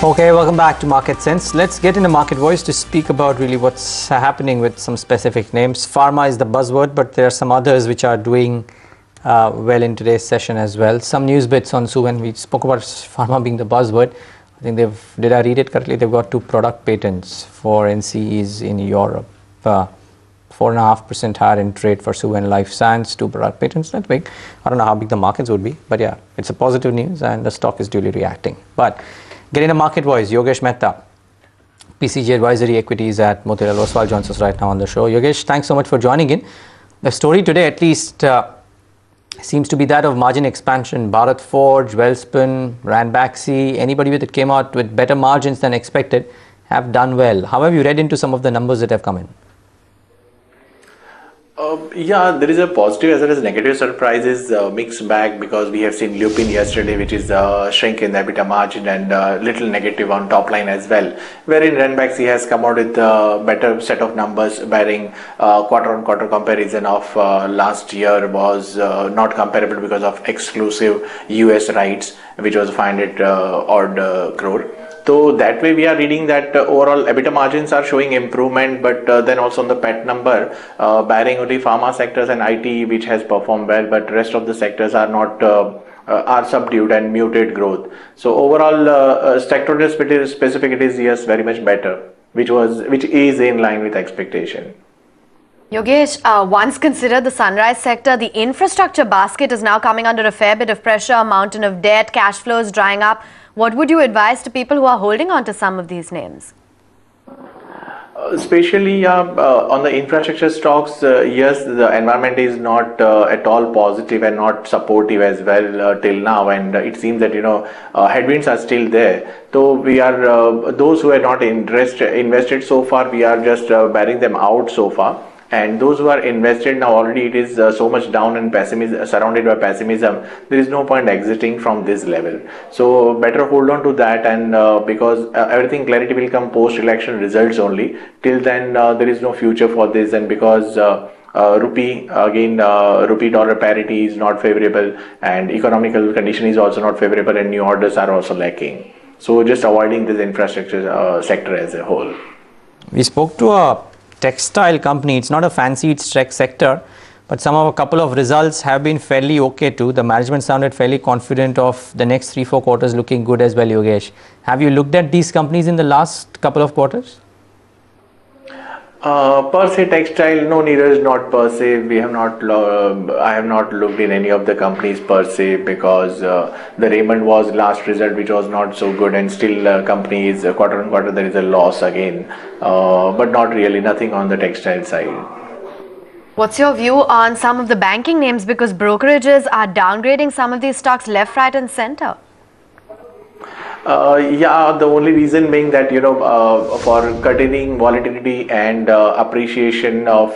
Okay, welcome back to Market Sense. Let's get into Market Voice to speak about really what's happening with some specific names. Pharma is the buzzword, but there are some others which are doing uh, well in today's session as well. Some news bits on Suven. We spoke about pharma being the buzzword. I think they've, did I read it correctly? They've got two product patents for NCEs in Europe. Uh, four and a half percent higher in trade for Suven Life Science, two product patents. That's big. I don't know how big the markets would be, but yeah, it's a positive news and the stock is duly reacting. But Getting a market voice, Yogesh Mehta, PCG Advisory Equities at Motilal Oswal joins us right now on the show. Yogesh, thanks so much for joining in. The story today, at least, uh, seems to be that of margin expansion. Bharat Forge, Welspun, Ranbaxy, anybody that came out with better margins than expected have done well. How have you read into some of the numbers that have come in? Uh, yeah, there is a positive as well as negative surprises, uh, mixed bag because we have seen Lupin yesterday, which is uh, shrink in the EBITDA margin and uh, little negative on top line as well. Wherein Ranbaxy has come out with a better set of numbers, bearing uh, quarter on quarter comparison of uh, last year was uh, not comparable because of exclusive US rights, which was 500 odd crore. So that way we are reading that uh, overall EBITDA margins are showing improvement, but uh, then also on the PAT number, uh, barring only pharma sectors and IT which has performed well, but rest of the sectors are not uh, uh, are subdued and muted growth. So overall, uh, sectoral specific it is yes very much better, which was which is in line with expectation. Yogesh, uh, once considered the sunrise sector, the infrastructure basket is now coming under a fair bit of pressure, a mountain of debt, cash flows drying up. What would you advise to people who are holding on to some of these names? Uh, especially uh, uh, on the infrastructure stocks, uh, yes, the environment is not uh, at all positive and not supportive as well uh, till now, and it seems that you know headwinds are still there. So we are those who are not interest, invested so far, we are just bearing them out so far and those who are invested now already it is uh, so much down and pessimism surrounded by pessimism there is no point exiting from this level. So better hold on to that and uh, because uh, everything clarity will come post election results only. Till then uh, there is no future for this and because uh, uh, rupee again uh, rupee dollar parity is not favorable and economical condition is also not favorable and new orders are also lacking. So just avoiding this infrastructure uh, sector as a whole. We spoke to a textile company. It's not a fancy tech sector, but some of a couple of results have been fairly okay too. The management sounded fairly confident of the next three, four quarters looking good as well, Yogesh. Have you looked at these companies in the last couple of quarters? Uh, per se textile, no, Neeraj, not per se. We have not, uh, I have not looked in any of the companies per se because uh, the Raymond was last result, which was not so good, and still uh, company is uh, quarter on quarter there is a loss again, uh, but not really, nothing on the textile side. What's your view on some of the banking names because brokerages are downgrading some of these stocks left, right, and center? Uh, yeah, the only reason being that you know uh, for curtailing volatility and uh, appreciation of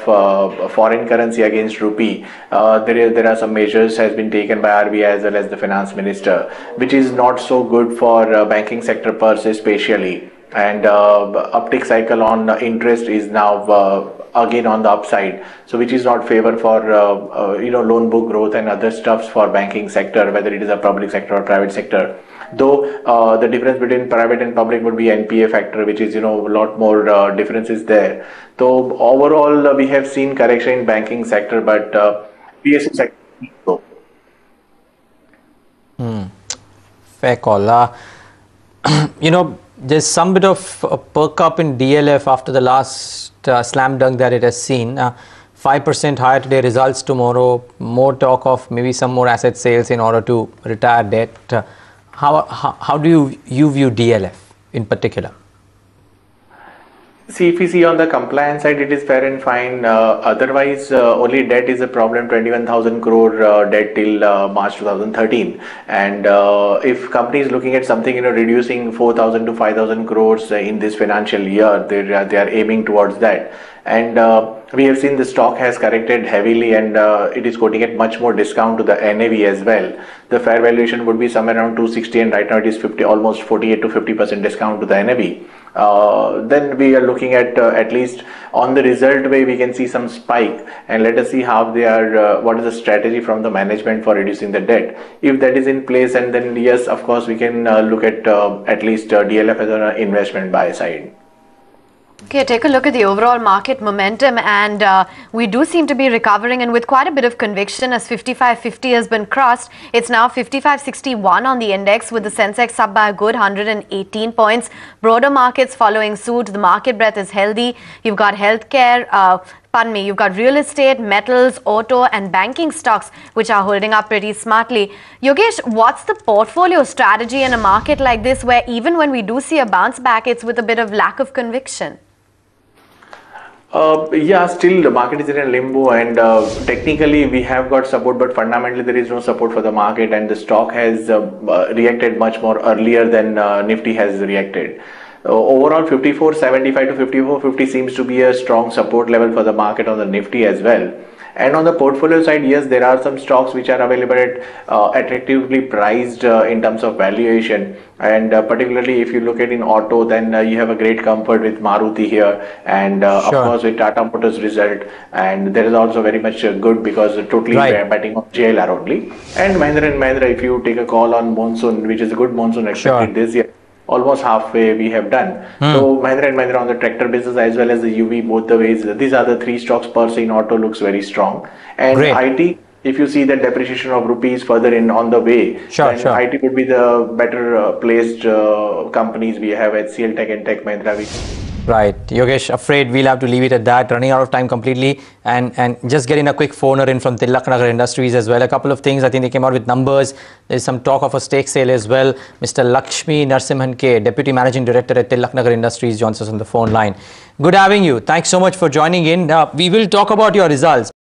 foreign currency against rupee, there are some measures has been taken by RBI as well as the finance minister, which is not so good for banking sector per se, especially. And uh, uptick cycle on interest is now uh, again on the upside so which is not favor for uh, uh you know loan book growth and other stuffs for banking sector whether it is a public sector or private sector though uh, the difference between private and public would be NPA factor, which is you know a lot more uh, differences there. So overall, uh, we have seen correction in banking sector, but uh, PSU sector. So. Hmm. Fair call. Uh, you know, there's some bit of a perk up in DLF after the last uh, slam dunk that it has seen. 5% higher today, results tomorrow, more talk of maybe some more asset sales in order to retire debt how, how, how do you, you view DLF in particular? See, if you see on the compliance side, it is fair and fine. Uh, otherwise, uh, only debt is a problem. 21,000 crore uh, debt till uh, March 2013. And uh, if company is looking at something, you know, reducing 4,000 to 5,000 crores in this financial year, they they are aiming towards that and uh, we have seen the stock has corrected heavily and uh, it is quoting at much more discount to the NAV as well. The fair valuation would be somewhere around 260 and right now it is 50 almost 48 to 50 percent discount to the NAV. Uh, then we are looking at uh, at least on the result way we can see some spike. And let us see how they are uh, what is the strategy from the management for reducing the debt. If that is in place and then yes of course we can uh, look at uh, at least uh, dlf as an investment buy side Okay, take a look at the overall market momentum, and uh, we do seem to be recovering, and with quite a bit of conviction, as 55.50 has been crossed. It's now 55.61 on the index, with the Sensex up by a good 118 points. Broader markets following suit. The market breadth is healthy. You've got healthcare. Uh, pardon me, you've got real estate, metals, auto, and banking stocks, which are holding up pretty smartly. Yogesh, what's the portfolio strategy in a market like this, where even when we do see a bounce back, it's with a bit of lack of conviction? Uh, yeah, still the market is in a limbo, and uh, technically we have got support, but fundamentally there is no support for the market, and the stock has uh, uh reacted much more earlier than uh, Nifty has reacted. Uh, overall, 54.75 to 54.50 seems to be a strong support level for the market on the Nifty as well. And on the portfolio side, yes, there are some stocks which are available at uh, attractively priced uh, in terms of valuation. And uh, particularly if you look at in auto, then uh, you have a great comfort with Maruti here, and uh, sure. of course with Tata Motors result. And there is also very much uh, good because totally Right. betting on JLR only. And Mahindra and Mahindra, if you take a call on monsoon, which is a good monsoon expected Sure. this year almost halfway we have done. So Mahindra and Mahindra on the tractor business as well as the UV both the ways. These are the three stocks per se in auto looks very strong. And Great. IT, if you see the depreciation of rupees further in on the way, Sure, then sure. IT would be the better uh, placed uh, companies. We have HCL Tech and Tech Mahindra. Right, Yogesh, afraid we'll have to leave it at that. Running out of time completely, and and just getting a quick phoner in from Tilak Nagar Industries as well. A couple of things. I think they came out with numbers. There's some talk of a stake sale as well. Mr. Lakshmi Narsimhan K, Deputy Managing Director at Tilak Nagar Industries, joins us on the phone line. Good having you. Thanks so much for joining in. Uh, we will talk about your results.